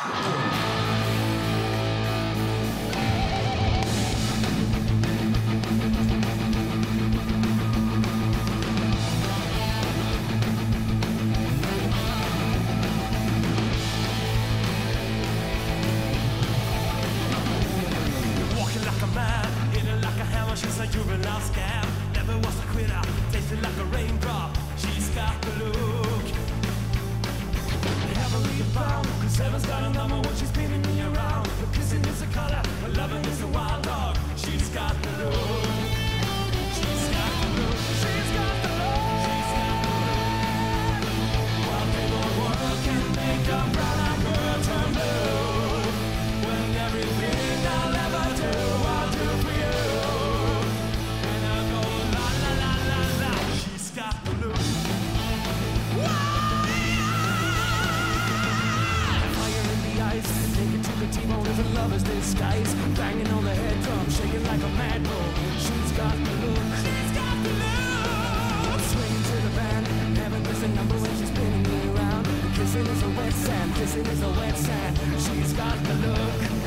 she's a man in a lack she's a juvenile scam. Never was a quitter, tasting like a raindrop. She's got the heaven's got a number shaking like a mad bull. She's got the look. She's got the look. Swinging to the band, heaven is the number when she's spinning me around. Kissing is a wet sand, kissing is a wet sand. She's got the look.